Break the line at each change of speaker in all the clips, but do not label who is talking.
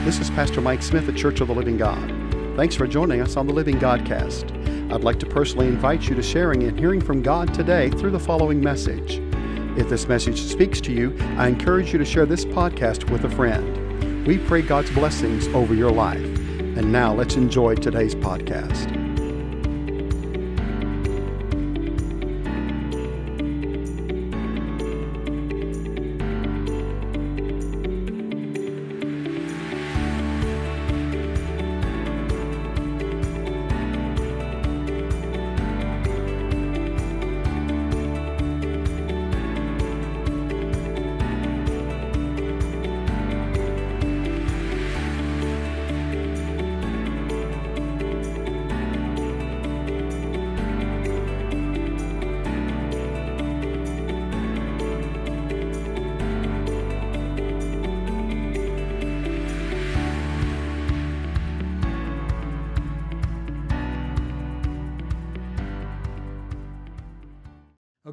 This is Pastor Mike Smith at Church of the Living God. Thanks for joining us on the Living Godcast. I'd like to personally invite you to sharing and hearing from God today through the following message. If this message speaks to you, I encourage you to share this podcast with a friend. We pray God's blessings over your life. And now let's enjoy today's podcast.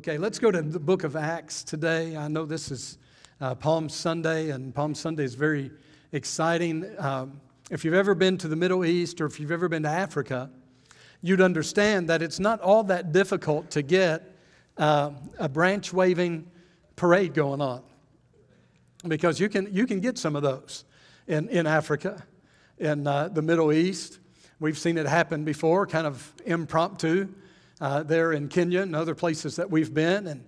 Okay, let's go to the book of Acts today. I know this is uh, Palm Sunday, and Palm Sunday is very exciting. Um, if you've ever been to the Middle East or if you've ever been to Africa, you'd understand that it's not all that difficult to get uh, a branch waving parade going on because you can, you can get some of those in, in Africa, in uh, the Middle East. We've seen it happen before, kind of impromptu uh, there in Kenya and other places that we've been. And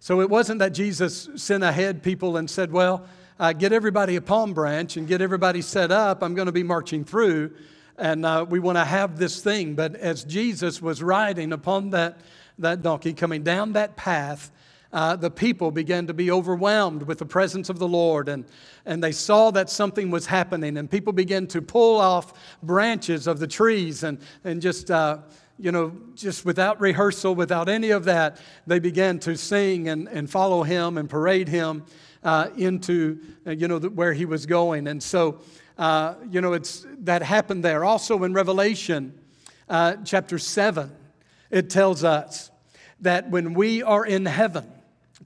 so it wasn't that Jesus sent ahead people and said, Well, uh, get everybody a palm branch and get everybody set up. I'm going to be marching through, and uh, we want to have this thing. But as Jesus was riding upon that, that donkey, coming down that path, uh, the people began to be overwhelmed with the presence of the Lord, and, and they saw that something was happening, and people began to pull off branches of the trees and, and just uh, you know, just without rehearsal, without any of that, they began to sing and, and follow him and parade him uh, into, uh, you know, the, where he was going. And so, uh, you know, it's, that happened there. Also in Revelation uh, chapter 7, it tells us that when we are in heaven,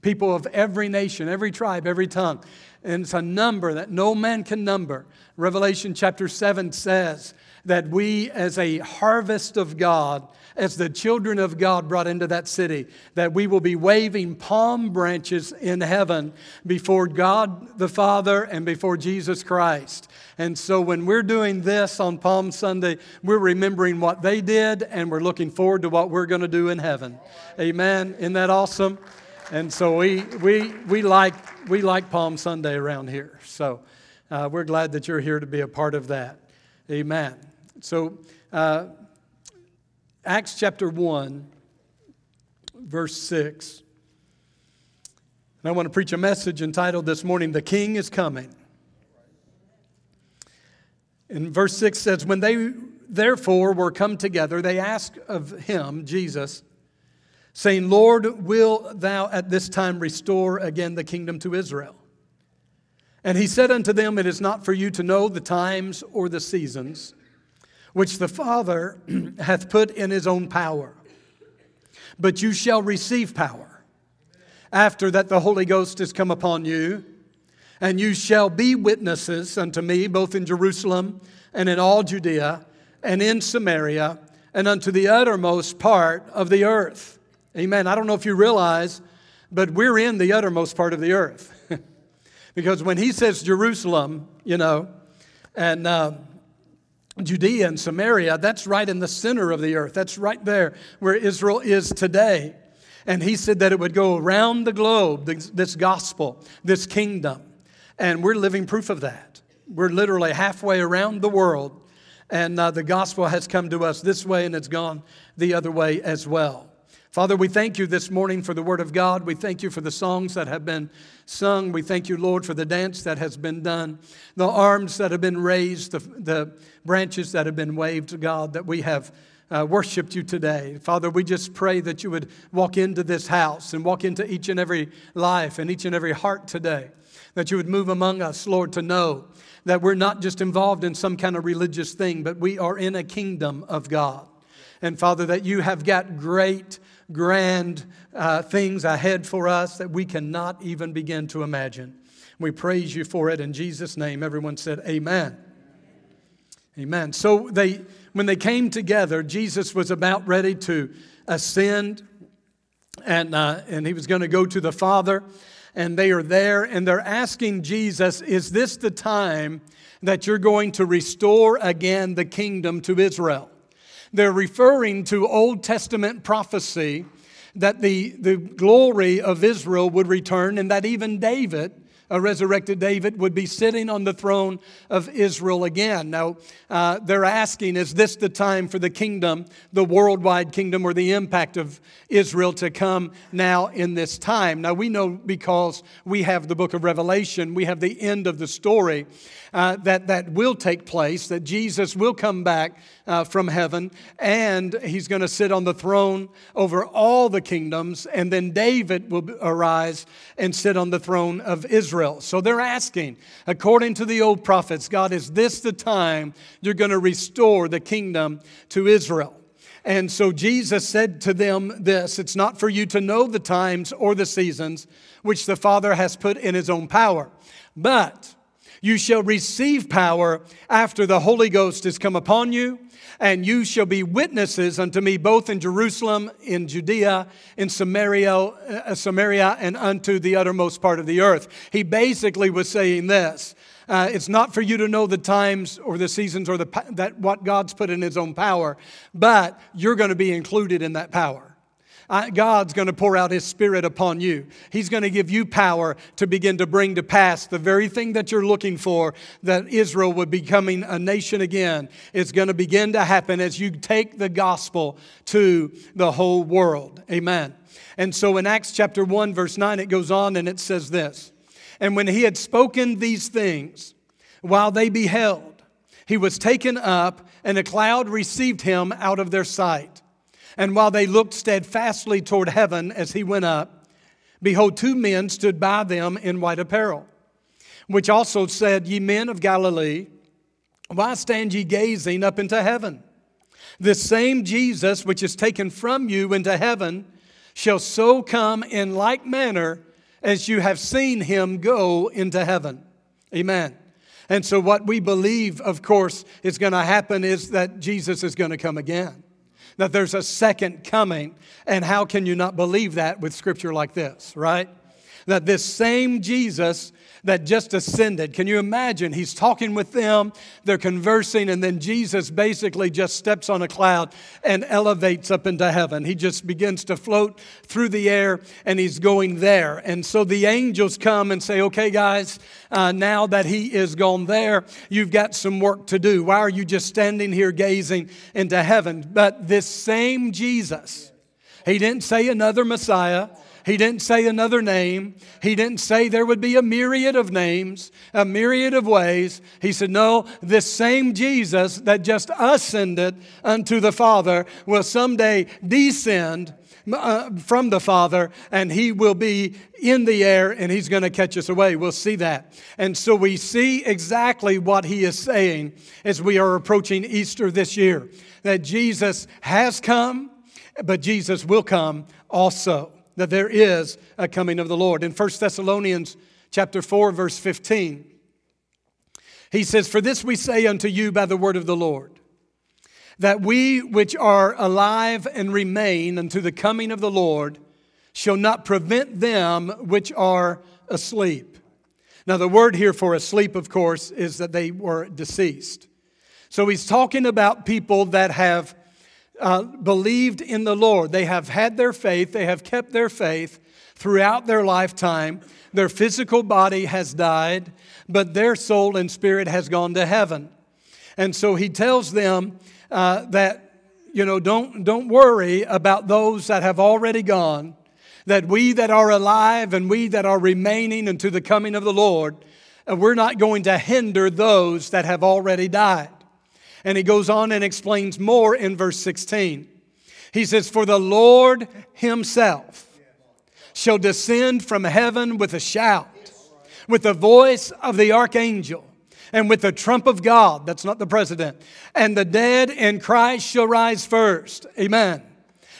people of every nation, every tribe, every tongue, and it's a number that no man can number. Revelation chapter 7 says that we, as a harvest of God, as the children of God brought into that city, that we will be waving palm branches in heaven before God the Father and before Jesus Christ. And so when we're doing this on Palm Sunday, we're remembering what they did and we're looking forward to what we're going to do in heaven. Amen. Isn't that awesome? And so we, we, we, like, we like Palm Sunday around here. So uh, we're glad that you're here to be a part of that. Amen. So, uh, Acts chapter 1, verse 6. And I want to preach a message entitled this morning, The King is Coming. And verse 6 says, When they therefore were come together, they asked of him, Jesus, saying, Lord, will thou at this time restore again the kingdom to Israel? And he said unto them, It is not for you to know the times or the seasons which the Father hath put in his own power. But you shall receive power after that the Holy Ghost is come upon you, and you shall be witnesses unto me both in Jerusalem and in all Judea and in Samaria and unto the uttermost part of the earth. Amen. I don't know if you realize, but we're in the uttermost part of the earth. because when he says Jerusalem, you know, and uh, Judea and Samaria, that's right in the center of the earth. That's right there where Israel is today. And he said that it would go around the globe, this gospel, this kingdom. And we're living proof of that. We're literally halfway around the world. And uh, the gospel has come to us this way and it's gone the other way as well. Father, we thank you this morning for the Word of God. We thank you for the songs that have been sung. We thank you, Lord, for the dance that has been done, the arms that have been raised, the, the branches that have been waved, to God, that we have uh, worshiped you today. Father, we just pray that you would walk into this house and walk into each and every life and each and every heart today. That you would move among us, Lord, to know that we're not just involved in some kind of religious thing, but we are in a kingdom of God. And Father, that you have got great grand uh, things ahead for us that we cannot even begin to imagine. We praise you for it in Jesus' name. Everyone said, Amen. Amen. So they, when they came together, Jesus was about ready to ascend, and, uh, and he was going to go to the Father. And they are there, and they're asking Jesus, Is this the time that you're going to restore again the kingdom to Israel? They're referring to Old Testament prophecy that the, the glory of Israel would return, and that even David a resurrected David would be sitting on the throne of Israel again. Now, uh, they're asking, is this the time for the kingdom, the worldwide kingdom, or the impact of Israel to come now in this time? Now, we know because we have the book of Revelation, we have the end of the story uh, that, that will take place, that Jesus will come back uh, from heaven and he's going to sit on the throne over all the kingdoms, and then David will arise and sit on the throne of Israel. So they're asking, according to the old prophets, God, is this the time you're going to restore the kingdom to Israel? And so Jesus said to them this It's not for you to know the times or the seasons which the Father has put in his own power, but you shall receive power after the Holy Ghost has come upon you, and you shall be witnesses unto me both in Jerusalem, in Judea, in Samaria, uh, Samaria, and unto the uttermost part of the earth. He basically was saying this. Uh, it's not for you to know the times or the seasons or the, that what God's put in His own power, but you're going to be included in that power. God's going to pour out His Spirit upon you. He's going to give you power to begin to bring to pass the very thing that you're looking for, that Israel would becoming a nation again. It's going to begin to happen as you take the gospel to the whole world. Amen. And so in Acts chapter 1, verse 9, it goes on and it says this And when he had spoken these things, while they beheld, he was taken up, and a cloud received him out of their sight. And while they looked steadfastly toward heaven as he went up, behold, two men stood by them in white apparel, which also said, Ye men of Galilee, why stand ye gazing up into heaven? This same Jesus which is taken from you into heaven shall so come in like manner as you have seen him go into heaven. Amen. And so, what we believe, of course, is going to happen is that Jesus is going to come again that there's a second coming. And how can you not believe that with scripture like this, right? That this same Jesus that just ascended. Can you imagine? He's talking with them, they're conversing, and then Jesus basically just steps on a cloud and elevates up into heaven. He just begins to float through the air and he's going there. And so the angels come and say, Okay, guys, uh, now that he is gone there, you've got some work to do. Why are you just standing here gazing into heaven? But this same Jesus, he didn't say another Messiah. He didn't say another name. He didn't say there would be a myriad of names, a myriad of ways. He said, No, this same Jesus that just ascended unto the Father will someday descend uh, from the Father, and He will be in the air and He's going to catch us away. We'll see that. And so we see exactly what He is saying as we are approaching Easter this year that Jesus has come, but Jesus will come also that there is a coming of the Lord. In 1 Thessalonians chapter 4 verse 15, he says, "For this we say unto you by the word of the Lord, that we which are alive and remain unto the coming of the Lord shall not prevent them which are asleep." Now the word here for asleep of course is that they were deceased. So he's talking about people that have uh, believed in the Lord. They have had their faith, they have kept their faith throughout their lifetime. Their physical body has died, but their soul and spirit has gone to heaven. And so he tells them uh, that, you know, don't, don't worry about those that have already gone, that we that are alive and we that are remaining unto the coming of the Lord, uh, we're not going to hinder those that have already died. And he goes on and explains more in verse 16. He says, For the Lord himself shall descend from heaven with a shout, with the voice of the archangel, and with the trump of God. That's not the president. And the dead in Christ shall rise first. Amen.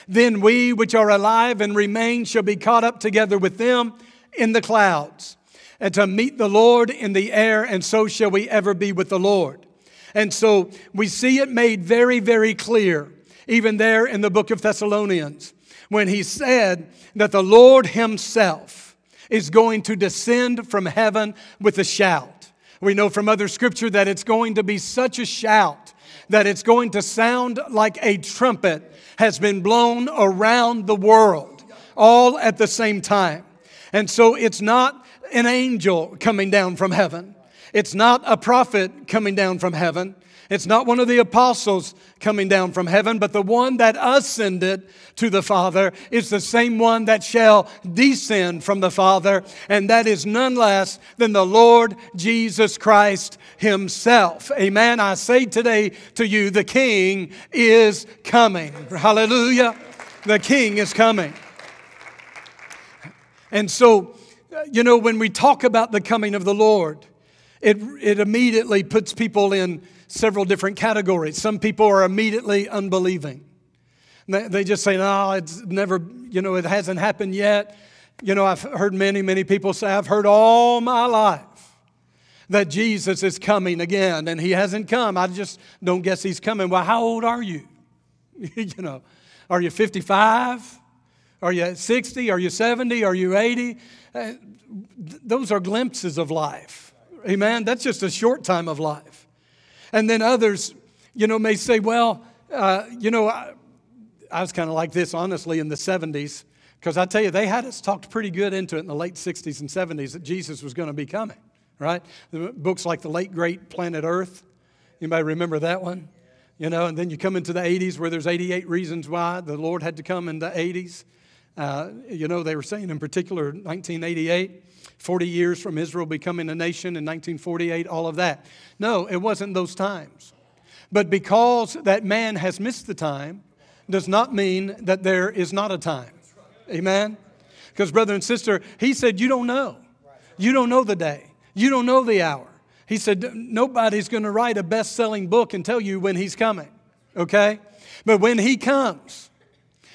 Then we which are alive and remain shall be caught up together with them in the clouds, and to meet the Lord in the air, and so shall we ever be with the Lord. And so we see it made very, very clear, even there in the book of Thessalonians, when he said that the Lord Himself is going to descend from heaven with a shout. We know from other scripture that it's going to be such a shout that it's going to sound like a trumpet has been blown around the world, all at the same time. And so it's not an angel coming down from heaven. It's not a prophet coming down from heaven. It's not one of the apostles coming down from heaven, but the one that ascended to the Father is the same one that shall descend from the Father, and that is none less than the Lord Jesus Christ Himself. Amen. I say today to you, the King is coming. Hallelujah. The King is coming. And so, you know, when we talk about the coming of the Lord, it, it immediately puts people in several different categories. Some people are immediately unbelieving. They just say, no, it's never, you know, it hasn't happened yet. You know, I've heard many, many people say, I've heard all my life that Jesus is coming again, and he hasn't come. I just don't guess he's coming. Well, how old are you? you know, are you 55? Are you 60? Are you 70? Are you 80? Uh, those are glimpses of life. Amen. That's just a short time of life. And then others, you know, may say, well, uh, you know, I, I was kind of like this, honestly, in the 70s, because I tell you, they had us talked pretty good into it in the late 60s and 70s that Jesus was going to be coming, right? The books like The Late Great Planet Earth. Anybody remember that one? You know, and then you come into the 80s where there's 88 reasons why the Lord had to come in the 80s. Uh, you know, they were saying in particular 1988 40 years from Israel becoming a nation in 1948, all of that. No, it wasn't those times. But because that man has missed the time, does not mean that there is not a time. Amen? Because, brother and sister, he said, You don't know. You don't know the day. You don't know the hour. He said, Nobody's going to write a best selling book and tell you when he's coming. Okay? But when he comes,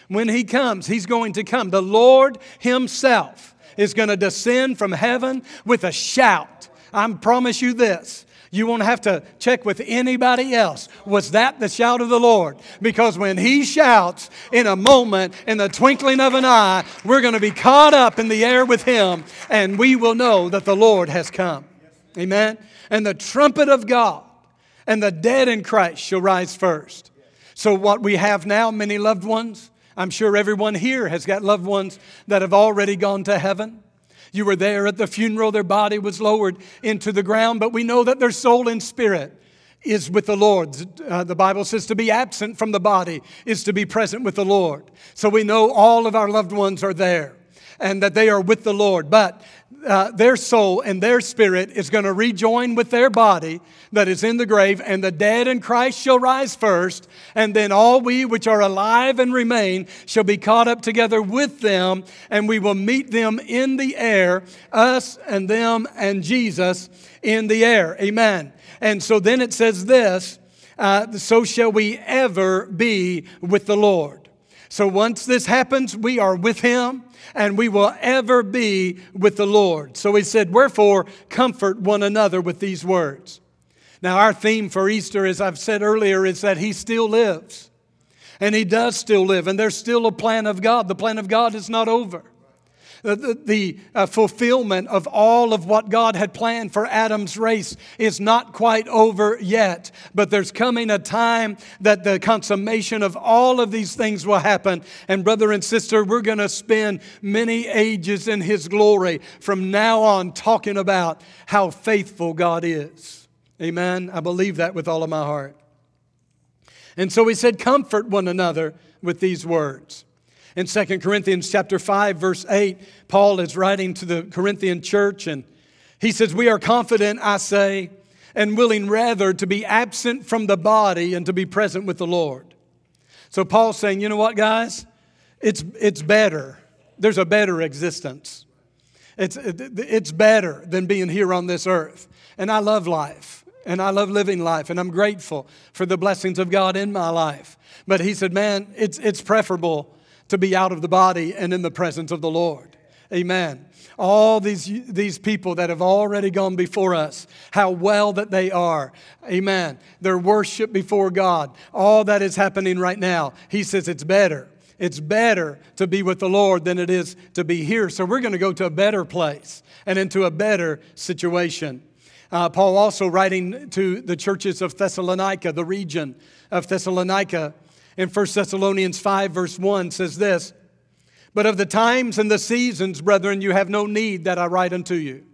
when he comes, he's going to come. The Lord himself is going to descend from heaven with a shout. I promise you this. You won't have to check with anybody else. Was that the shout of the Lord? Because when He shouts in a moment, in the twinkling of an eye, we're going to be caught up in the air with Him and we will know that the Lord has come. Amen? And the trumpet of God and the dead in Christ shall rise first. So, what we have now, many loved ones, I'm sure everyone here has got loved ones that have already gone to heaven. You were there at the funeral, their body was lowered into the ground, but we know that their soul and spirit is with the Lord. Uh, the Bible says to be absent from the body is to be present with the Lord. So we know all of our loved ones are there and that they are with the Lord. But uh, their soul and their spirit is going to rejoin with their body that is in the grave, and the dead in Christ shall rise first, and then all we which are alive and remain shall be caught up together with them, and we will meet them in the air, us and them and Jesus in the air. Amen. And so then it says this uh, so shall we ever be with the Lord. So once this happens, we are with Him and we will ever be with the Lord. So he said, Wherefore, comfort one another with these words. Now, our theme for Easter, as I've said earlier, is that he still lives. And he does still live, and there's still a plan of God. The plan of God is not over the, the uh, fulfillment of all of what God had planned for Adam's race is not quite over yet. But there's coming a time that the consummation of all of these things will happen. And, brother and sister, we're going to spend many ages in His glory from now on talking about how faithful God is. Amen. I believe that with all of my heart. And so he said, Comfort one another with these words. In 2 Corinthians chapter 5 verse 8, Paul is writing to the Corinthian church and he says, "We are confident, I say, and willing rather to be absent from the body and to be present with the Lord." So Paul's saying, "You know what, guys? It's it's better. There's a better existence. It's it's better than being here on this earth. And I love life." and I love living life, and I'm grateful for the blessings of God in my life. But he said, Man, it's, it's preferable to be out of the body and in the presence of the Lord. Amen. All these, these people that have already gone before us, how well that they are. Amen. Their worship before God, all that is happening right now. He says it's better. It's better to be with the Lord than it is to be here. So we're going to go to a better place and into a better situation. Uh, Paul also writing to the churches of Thessalonica, the region of Thessalonica, in 1 Thessalonians 5, verse 1 says this But of the times and the seasons, brethren, you have no need that I write unto you.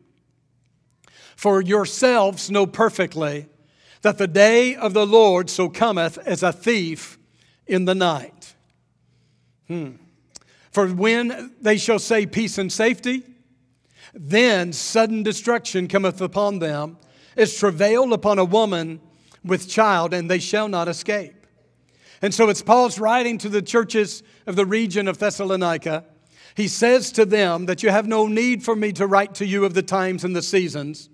For yourselves know perfectly that the day of the Lord so cometh as a thief in the night. Hmm. For when they shall say peace and safety, then sudden destruction cometh upon them, as travail upon a woman with child, and they shall not escape. And so it's Paul's writing to the churches of the region of Thessalonica. He says to them that you have no need for me to write to you of the times and the seasons,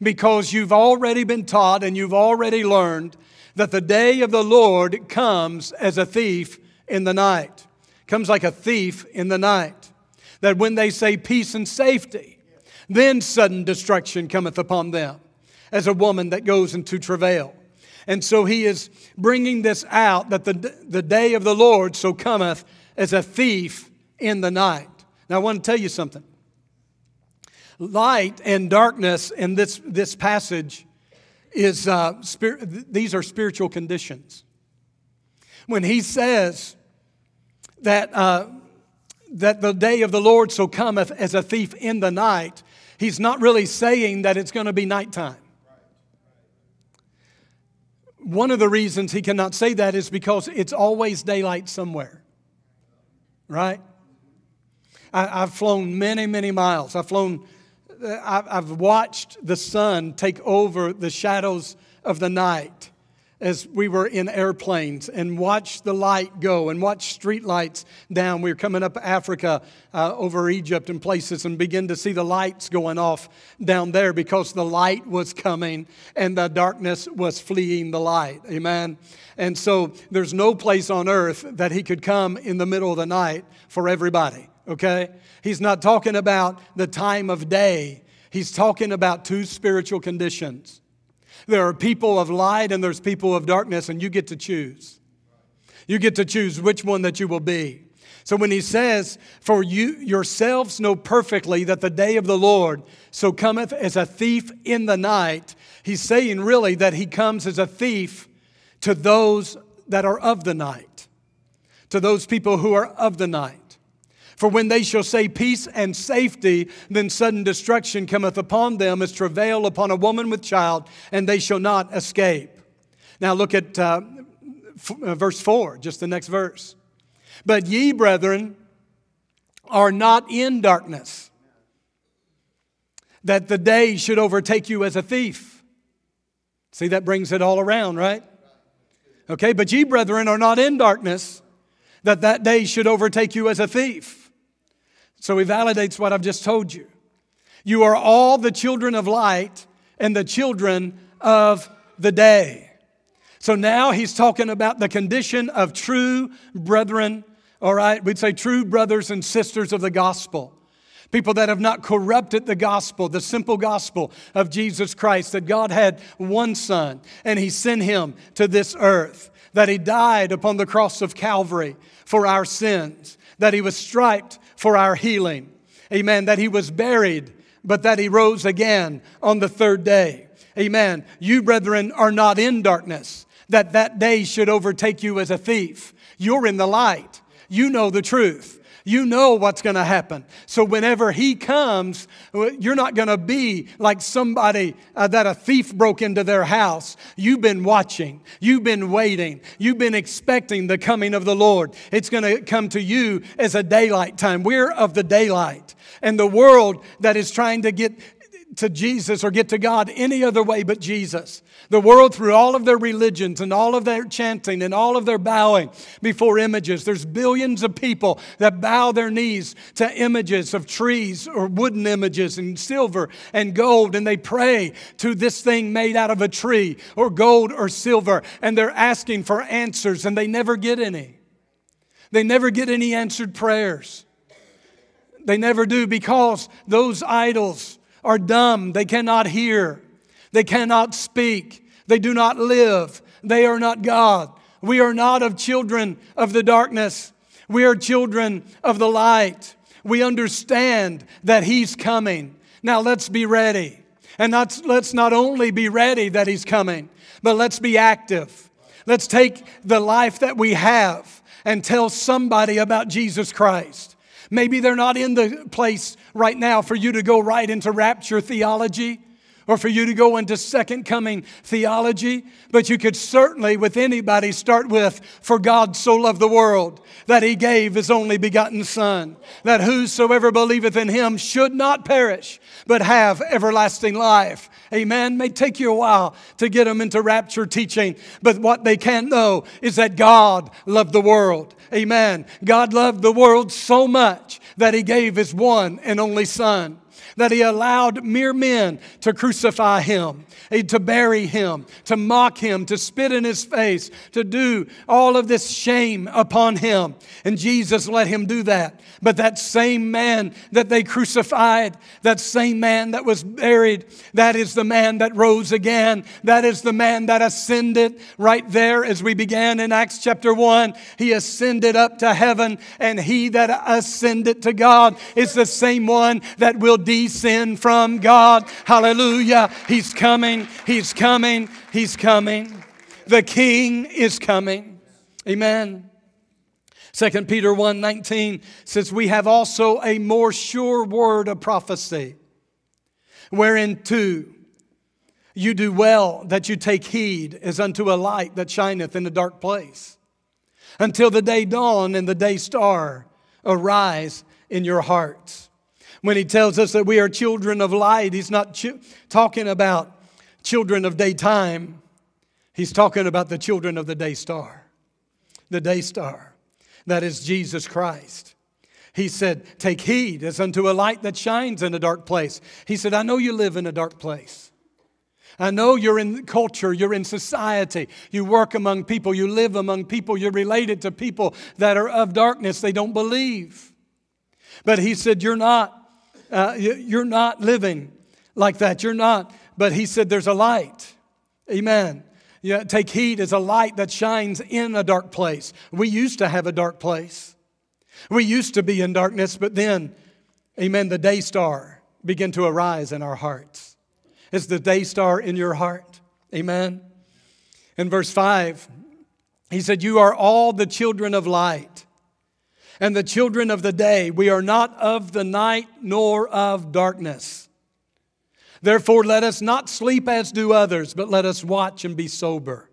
because you've already been taught and you've already learned that the day of the Lord comes as a thief in the night. Comes like a thief in the night that when they say peace and safety, then sudden destruction cometh upon them, as a woman that goes into travail. And so he is bringing this out that the, the day of the Lord so cometh as a thief in the night. Now, I want to tell you something. Light and darkness in this, this passage is, uh, these are spiritual conditions. When he says that uh, that the day of the Lord so cometh as a thief in the night, he's not really saying that it's going to be nighttime. One of the reasons he cannot say that is because it's always daylight somewhere, right? I, have flown many, many miles. I've flown, uh, I've watched the sun take over the shadows of the night as we were in airplanes and watched the light go and watched street lights down. We were coming up Africa uh, over Egypt and places and begin to see the lights going off down there because the light was coming and the darkness was fleeing the light. Amen. And so there's no place on earth that he could come in the middle of the night for everybody. Okay? He's not talking about the time of day. He's talking about two spiritual conditions. There are people of light and there's people of darkness, and you get to choose. You get to choose which one that you will be. So when he says, For you yourselves know perfectly that the day of the Lord so cometh as a thief in the night, he's saying really that he comes as a thief to those that are of the night, to those people who are of the night. For when they shall say peace and safety, then sudden destruction cometh upon them as travail upon a woman with child, and they shall not escape. Now look at uh, uh, verse 4, just the next verse. But ye, brethren, are not in darkness, that the day should overtake you as a thief. See, that brings it all around, right? Okay, but ye, brethren, are not in darkness, that that day should overtake you as a thief. So he validates what I've just told you. You are all the children of light and the children of the day. So now he's talking about the condition of true brethren, all right? We'd say true brothers and sisters of the gospel. People that have not corrupted the gospel, the simple gospel of Jesus Christ, that God had one son and he sent him to this earth, that he died upon the cross of Calvary for our sins, that he was striped for our healing. Amen. That he was buried, but that he rose again on the third day. Amen. You, brethren, are not in darkness, that that day should overtake you as a thief. You're in the light. You know the truth you know what's going to happen. So whenever he comes, you're not going to be like somebody uh, that a thief broke into their house. You've been watching, you've been waiting, you've been expecting the coming of the Lord. It's going to come to you as a daylight time. We're of the daylight. And the world that is trying to get to Jesus or get to God any other way but Jesus. The world, through all of their religions and all of their chanting and all of their bowing before images, there's billions of people that bow their knees to images of trees or wooden images and silver and gold, and they pray to this thing made out of a tree or gold or silver, and they're asking for answers, and they never get any. They never get any answered prayers They never do because those idols are dumb. They cannot hear. They cannot speak. They do not live. They are not God. We are not of children of the darkness. We are children of the light. We understand that He's coming. Now let's be ready. And let's not only be ready that He's coming, but let's be active. Let's take the life that we have and tell somebody about Jesus Christ. Maybe they're not in the place right now for you to go right into rapture theology or for you to go into second coming theology, but you could certainly, with anybody, start with For God so loved the world that he gave his only begotten Son, that whosoever believeth in him should not perish, but have everlasting life. Amen. May take you a while to get them into rapture teaching, but what they can't know is that God loved the world. Amen. God loved the world so much that he gave his one and only Son that he allowed mere men to crucify him, eh, to bury him, to mock him, to spit in his face, to do all of this shame upon him. And Jesus let him do that. But that same man that they crucified, that same man that was buried, that is the man that rose again. That is the man that ascended right there as we began in Acts chapter 1. He ascended up to heaven, and he that ascended to God is the same one that will sin from God. Hallelujah. He's coming. He's coming. He's coming. The King is coming. Amen. 2 Peter 1 19 says, We have also a more sure word of prophecy, wherein too you do well that you take heed as unto a light that shineth in a dark place, until the day dawn and the day star arise in your hearts. When he tells us that we are children of light, he's not ch- talking about children of daytime. He's talking about the children of the day star. The day star. That is Jesus Christ. He said, Take heed as unto a light that shines in a dark place. He said, I know you live in a dark place. I know you're in culture, you're in society, you work among people, you live among people, you're related to people that are of darkness, they don't believe. But he said, You're not uh, you're not living like that. You're not. But he said there's a light. Amen. Yeah, take heed as a light that shines in a dark place. We used to have a dark place. We used to be in darkness, but then, amen, the day star began to arise in our hearts. Is the day star in your heart? Amen. In verse 5, he said, You are all the children of light and the children of the day. We are not of the night nor of darkness. Therefore, let us not sleep as do others, but let us watch and be sober.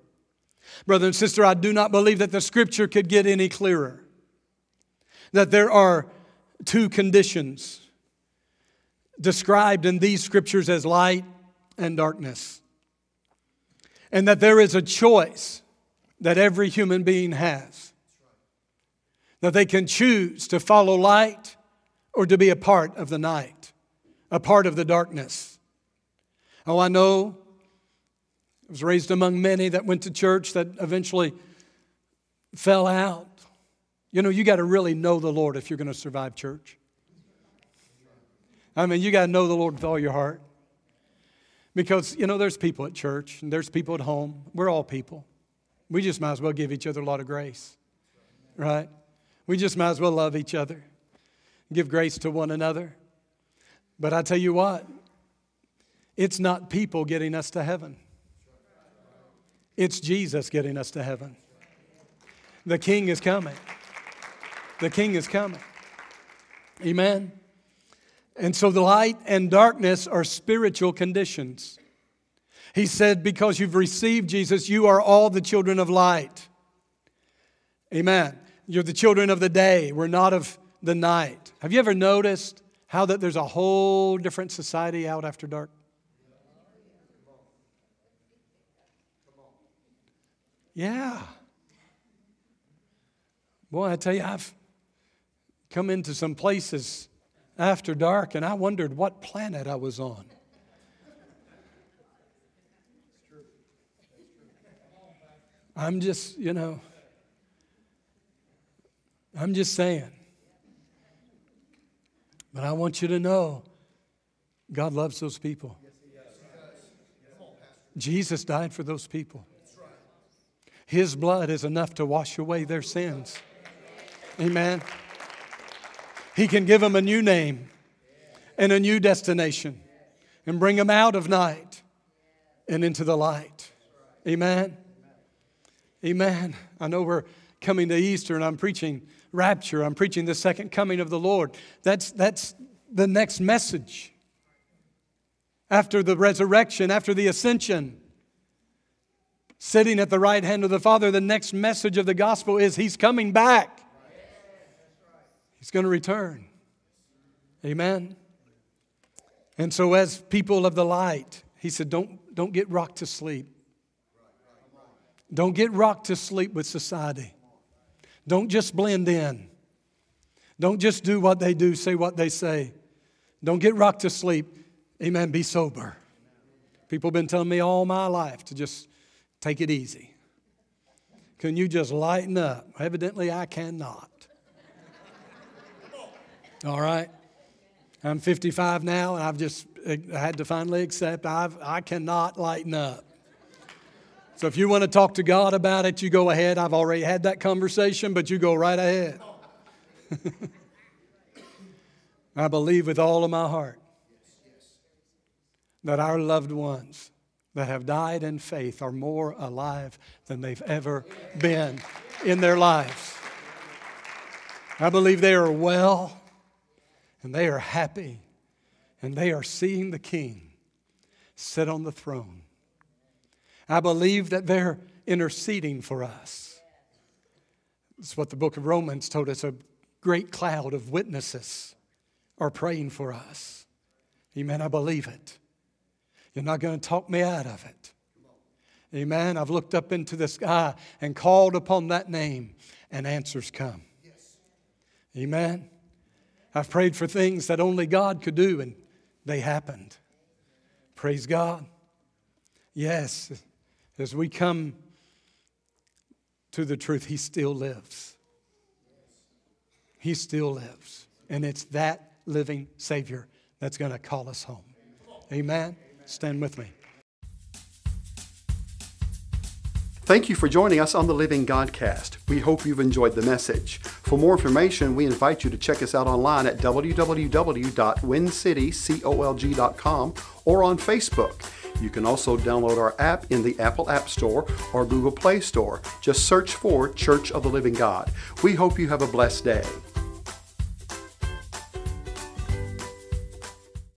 Brother and sister, I do not believe that the scripture could get any clearer. That there are two conditions described in these scriptures as light and darkness. And that there is a choice that every human being has that they can choose to follow light or to be a part of the night, a part of the darkness. Oh, I know I was raised among many that went to church that eventually fell out. You know, you got to really know the Lord if you're going to survive church. I mean, you got to know the Lord with all your heart. Because, you know, there's people at church and there's people at home. We're all people. We just might as well give each other a lot of grace, right? We just might as well love each other, give grace to one another. But I tell you what, it's not people getting us to heaven, it's Jesus getting us to heaven. The King is coming. The King is coming. Amen. And so the light and darkness are spiritual conditions. He said, Because you've received Jesus, you are all the children of light. Amen. You're the children of the day. We're not of the night. Have you ever noticed how that there's a whole different society out after dark? Yeah. Boy, I tell you, I've come into some places after dark and I wondered what planet I was on. I'm just, you know. I'm just saying. But I want you to know God loves those people. Jesus died for those people. His blood is enough to wash away their sins. Amen. He can give them a new name and a new destination and bring them out of night and into the light. Amen. Amen. I know we're coming to Easter and I'm preaching rapture. I'm preaching the second coming of the Lord. That's, that's the next message. After the resurrection, after the ascension, sitting at the right hand of the Father, the next message of the gospel is He's coming back. He's going to return. Amen. And so, as people of the light, He said, don't, don't get rocked to sleep. Don't get rocked to sleep with society. Don't just blend in. Don't just do what they do, say what they say. Don't get rocked to sleep. Amen. Be sober. People have been telling me all my life to just take it easy. Can you just lighten up? Evidently, I cannot. All right? I'm 55 now, and I've just had to finally accept I've, I cannot lighten up. So if you want to talk to God about it, you go ahead. I've already had that conversation, but you go right ahead. I believe with all of my heart that our loved ones that have died in faith are more alive than they've ever been in their lives. I believe they are well and they are happy and they are seeing the King sit on the throne. I believe that they're interceding for us. That's what the book of Romans told us a great cloud of witnesses are praying for us. Amen. I believe it. You're not going to talk me out of it. Amen. I've looked up into the sky and called upon that name, and answers come. Amen. I've prayed for things that only God could do, and they happened. Praise God. Yes, as we come to the truth, He still lives. He still lives. And it's that living Savior that's going to call us home. Amen. Stand with me.
Thank you for joining us on the Living Godcast. We hope you've enjoyed the message. For more information, we invite you to check us out online at www.wincitycolg.com or on Facebook. You can also download our app in the Apple App Store or Google Play Store. Just search for Church of the Living God. We hope you have a blessed day.